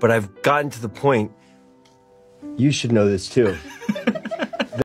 but I've gotten to the point. You should know this too.